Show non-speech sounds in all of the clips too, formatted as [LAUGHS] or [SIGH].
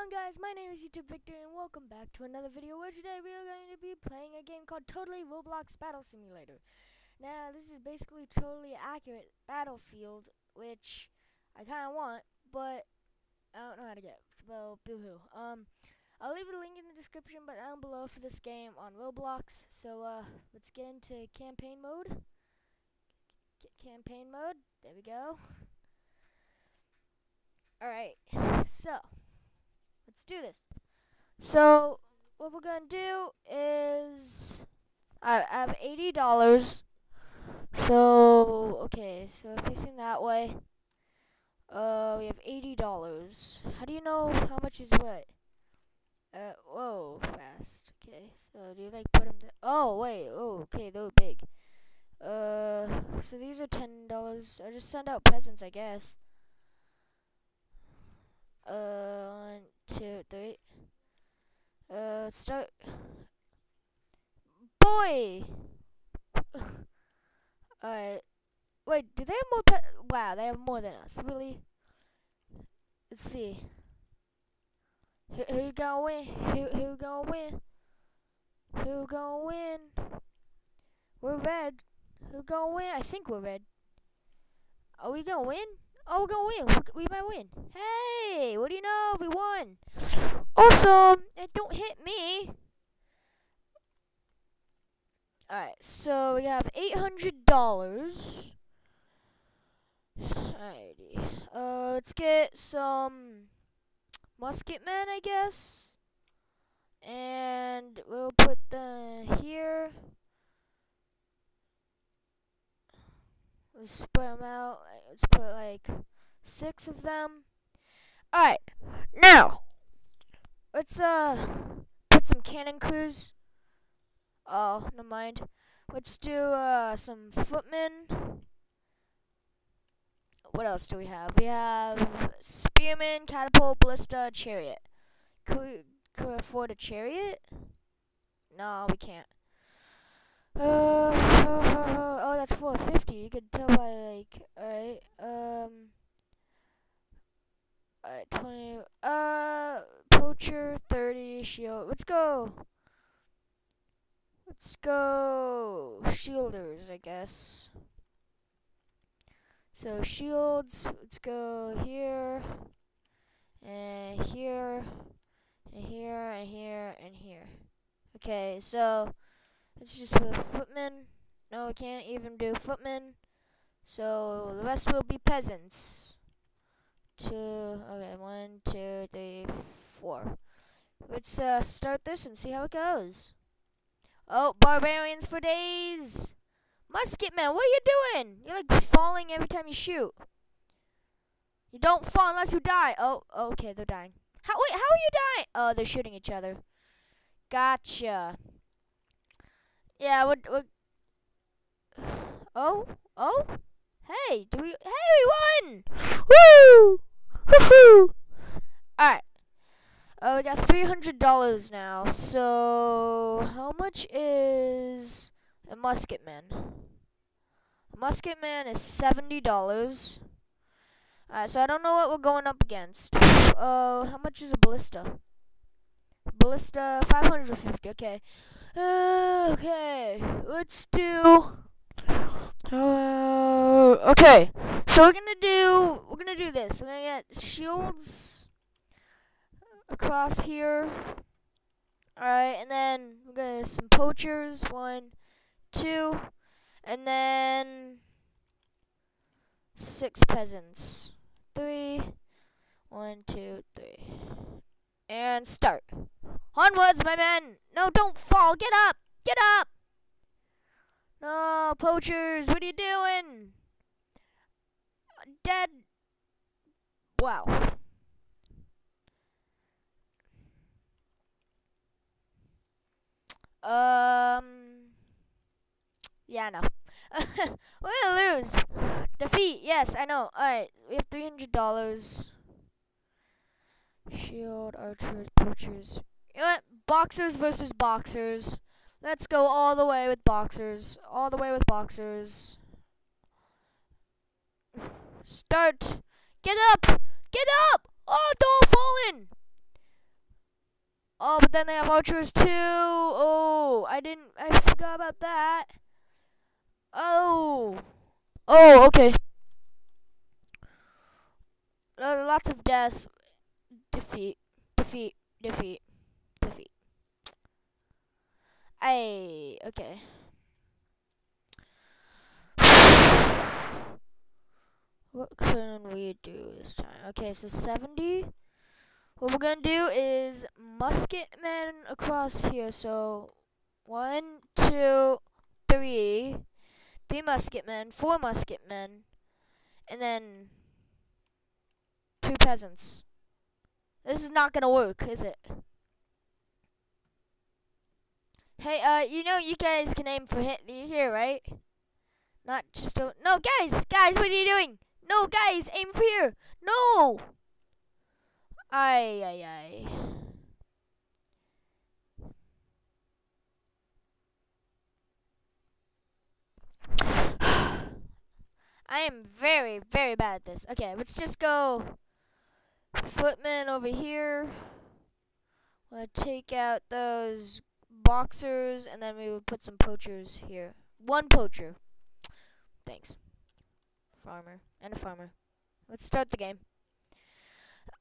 on guys, my name is YouTube Victor and welcome back to another video where today we are going to be playing a game called Totally Roblox Battle Simulator. Now this is basically totally accurate Battlefield, which I kind of want, but I don't know how to get, so boo-hoo. Um, I'll leave a link in the description but down below for this game on Roblox, so uh, let's get into campaign mode. C campaign mode, there we go. Alright, so let's do this. So what we're gonna do is I, have eighty dollars. So okay, so facing that way. Uh we have eighty dollars. How do you know how much is what? Uh whoa, fast. Okay, so do you like put them there? Oh wait, oh okay, they're big. Uh so these are ten dollars. I just send out peasants I guess. Uh, two, three. Uh, start. Boy! [LAUGHS] Alright. Wait, do they have more pet? Wow, they have more than us. Really? Let's see. Who, who gonna win? Who, who gonna win? Who gonna win? We're red. Who gonna win? I think we're red. Are we gonna win? Oh, we're gonna win. We might win. Hey, what do you know? We won. Awesome. And don't hit me. Alright, so we have $800. Alrighty. Uh, let's get some musketmen, I guess. And we'll put the here. Let's spread them out. Let's put like six of them. Alright, now let's uh put some cannon crews. Oh, never mind. Let's do uh some footmen. What else do we have? We have spearman, catapult, ballista, chariot. Could we, could we afford a chariot? No, we can't. Uh, [LAUGHS] oh, that's 450. You can tell by like, alright, um, alright, 20, uh, poacher, 30, shield. Let's go. Let's go. Shielders, I guess. So shields, let's go here, and here, and here, and here, and here. Okay, so Let's just put footmen. No, I can't even do footmen. So the rest will be peasants. Two, okay, one, two, three, four. Let's uh, start this and see how it goes. Oh, barbarians for days! Musket man, what are you doing? You're like falling every time you shoot. You don't fall unless you die. Oh, okay, they're dying. How? Wait, how are you dying? Oh, they're shooting each other. Gotcha. Yeah, what, what? [SIGHS] Oh, oh, hey, do we? Hey, we won! Woo! Woohoo! All right. Oh, we got three hundred dollars now. So, how much is a musket man? A musket man is seventy dollars. Alright, so I don't know what we're going up against. Uh, how much is a ballista? Ballista, 550, okay. Uh, okay, let's do. Uh, okay, so we're gonna do. We're gonna do this. We're gonna get shields across here. All right, and then we're gonna some poachers. One, two, and then six peasants. Three. One, two, three. And start. Onwards, my men! No, don't fall! Get up! Get up! No, poachers, what are you doing? Dead. Wow. Um. Yeah, no. [LAUGHS] We're gonna lose. Defeat. Yes, I know. Alright, we have $300. Shield, archers, poachers. You know what? Boxers versus boxers. Let's go all the way with boxers. All the way with boxers. [SIGHS] Start. Get up! Get up! Oh, don't fall in! But then they have archers too. Oh, I didn't. I forgot about that. Oh. Oh, okay. Uh, lots of deaths. Defeat. Defeat. Defeat. Defeat. I. Okay. [SIGHS] What can we do this time? Okay, so 70. What we're gonna do is musketmen across here. So, one, two, three, three musketmen, four musketmen, and then two peasants. This is not gonna work, is it? Hey, uh, you know you guys can aim for hit here, right? Not just a no, guys, guys, what are you doing? No, guys, aim for here. No. Ay, ay, ay. [SIGHS] I am very, very bad at this. Okay, let's just go footman over here. We'll take out those boxers, and then we will put some poachers here. One poacher. Thanks. Farmer. And a farmer. Let's start the game.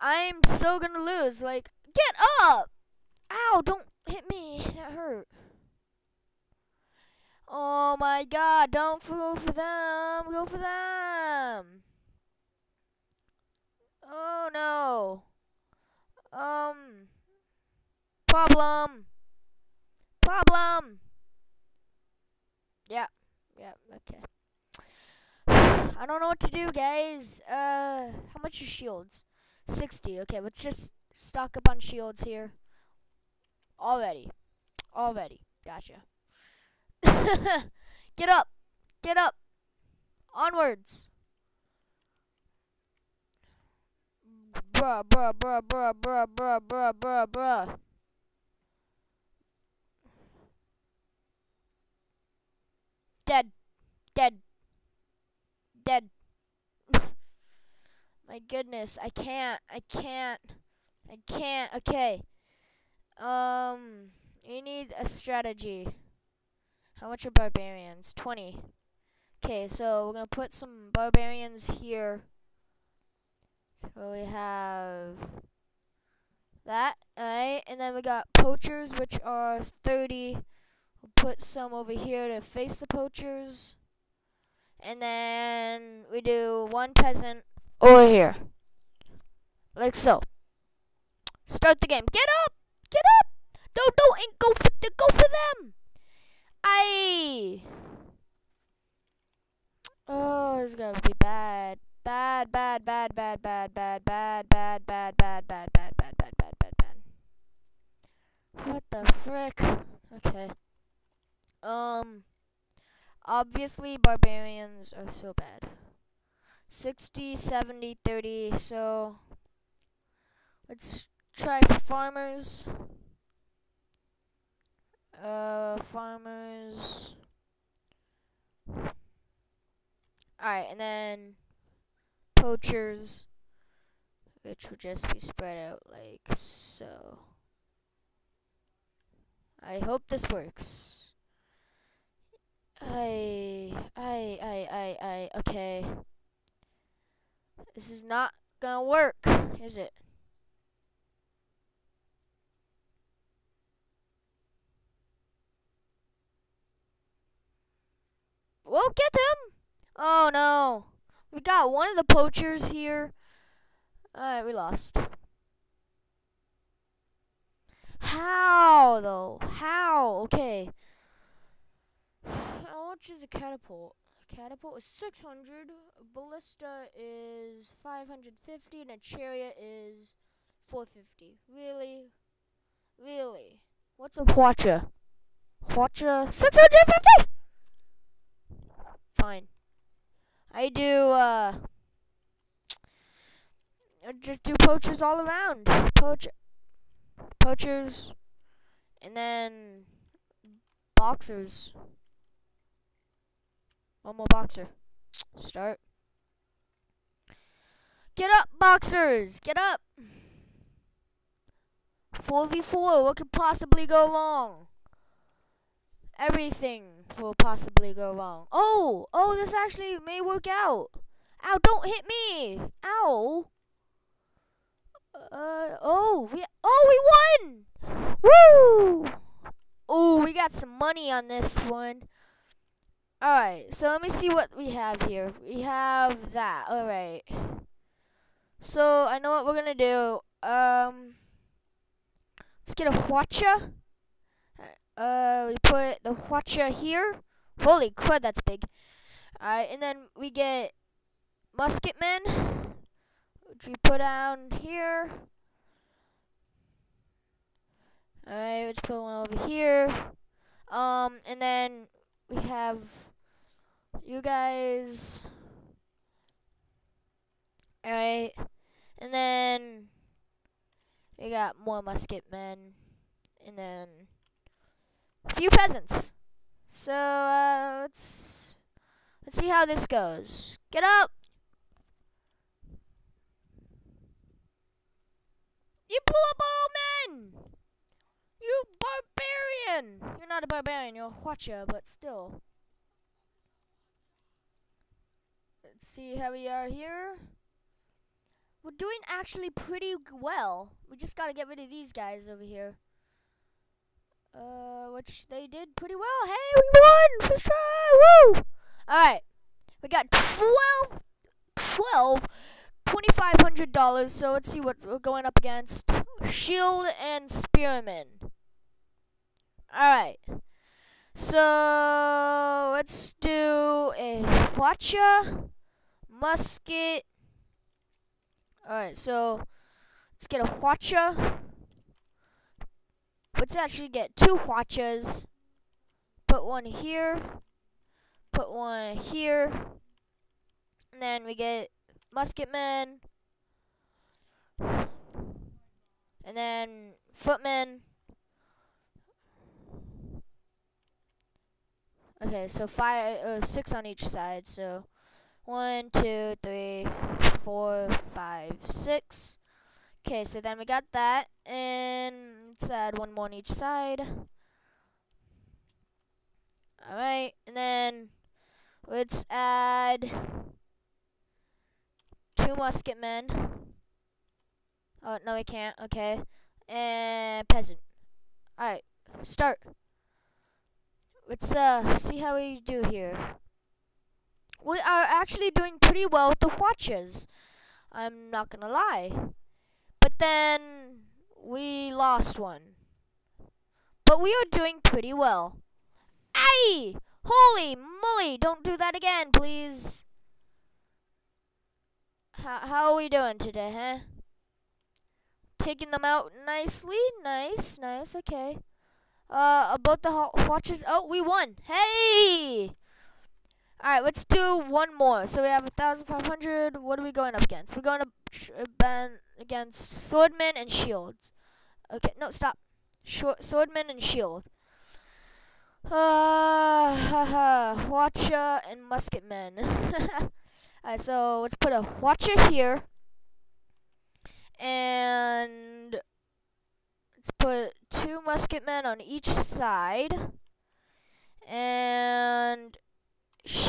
I'm so gonna lose. Like, get up! Ow, don't hit me. That hurt. Oh my god, don't go for them. Go for them. Oh no. Um. Problem. Problem. Yeah. Yeah, okay. [SIGHS] I don't know what to do, guys. Uh, how much are shields? 60. Okay, let's just stock up on shields here. Already. Already. Gotcha. [LAUGHS] Get up. Get up. Onwards. Bruh, bruh, bruh, bruh, bruh, bruh, bruh, bruh, bruh. Dead. Dead. Dead. My goodness, I can't. I can't. I can't. Okay. Um, you need a strategy. How much are barbarians? 20. Okay, so we're going to put some barbarians here. So we have that, alright, and then we got poachers, which are 30. We'll put some over here to face the poachers. And then we do one peasant over here. Like so. Start the game. Get up! Get up! Don't don't go for the go for them! I Oh, this is gonna be bad. Bad, bad, bad, bad, bad, bad, bad, bad, bad, bad, bad, bad, bad, bad, bad, bad, bad. What the frick? Okay. Um obviously barbarians are so bad. 60, 70, 30, so let's try farmers. Uh, farmers. Alright, and then poachers, which would just be spread out like so. I hope this works. I, I, I, I, I, okay. This is not gonna work, is it? We'll get him! Oh no. We got one of the poachers here. Alright, we lost. How, though? How? Okay. [SIGHS] How much is a catapult? Catapult is 600. Ballista is 550. And a chariot is 450. Really? Really? What's a Hwacha? Hwacha? 650! Fine. I do, uh... I just do poachers all around. Poach... Poachers. And then... Boxers. One more boxer. Start. Get up, boxers! Get up! 4v4. What could possibly go wrong? Everything will possibly go wrong. Oh, oh, this actually may work out. Ow, don't hit me. Ow. Uh, oh, we, oh, we won. Woo. Oh, we got some money on this one. Alright, so let me see what we have here. We have that. Alright. So, I know what we're going to do. Um, let's get a Hwacha. Uh, we put the Hwacha here. Holy crud, that's big. Alright, and then we get Musketmen, which we put down here. Alright, let's put one over here. Um, and then we have you guys. Alright. And then we got more musket men. And then a few peasants. So uh, let's let's see how this goes. Get up. You blew up all men. You barbarian. You're not a barbarian. You're a Hwacha, but still. Let's see how we are here. We're doing actually pretty well. We just gotta get rid of these guys over here. Uh, which they did pretty well. Hey, we won! First try! Woo! Alright. We got 12, 12, $2,500. So let's see what we're going up against. Shield and Spearman. Alright. So let's do a Hwacha, musket. Alright, so let's get a Hwacha. Let's actually get two Hwachas. Put one here. Put one here. And then we get Musketmen. And then Footmen. Okay, so five, uh, six on each side. So one, two, three, four, five, six. Okay, so then we got that, and let's add one more on each side. All right, and then let's add two musketmen. Oh no, we can't. Okay, and peasant. All right, start. Let's uh see how we do here. We are actually doing pretty well with the Hwachas. I'm not gonna lie. But then we lost one. But we are doing pretty well. Aye! Holy moly! Don't do that again, please. How, how are we doing today, huh? Taking them out nicely. Nice, nice, okay. Uh, about the Hwachas. Oh, we won. Hey! Alright, let's do one more. So we have a 1,500. What are we going up against? We're going up uh, against Swordmen and Shields. Okay, no, stop. Short, swordmen and Shield. Uh, haha, [LAUGHS] Hwacha and Musketmen. [LAUGHS] Alright, so let's put a Hwacha here. And let's put two musketmen on each side. And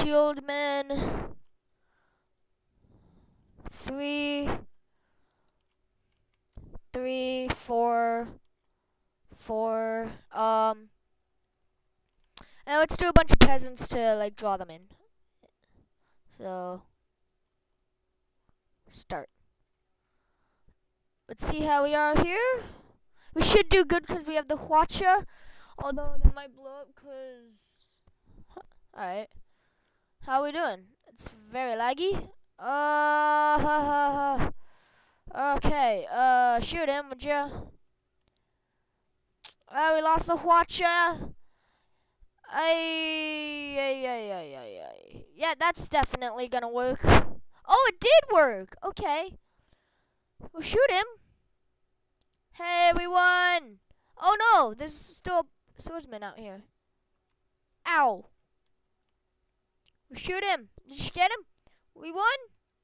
shieldmen. Three, three, four, four. Um, and let's do a bunch of peasants to like draw them in. So, start. Let's see how we are here. We should do good because we have the Hwacha. Although they might blow up because... Alright. How we doing? It's very laggy. Uh, [LAUGHS] okay. Uh, shoot him, would you? Uh, we lost the Hwacha. I, ay, ay, ay, ay, ay. Yeah, that's definitely gonna work. Oh, it did work. Okay. Well, shoot him. Hey, we won! Oh no, there's still a swordsman out here. Ow! Shoot him. Did you get him? We won?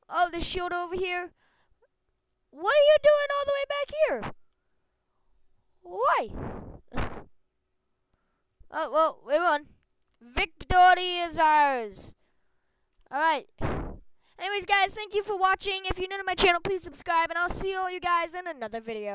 Oh, the shield over here. What are you doing all the way back here? Why? [LAUGHS] oh, well, we won. Victory is ours. Alright. Anyways, guys, thank you for watching. If you're new to my channel, please subscribe, and I'll see all you guys in another video.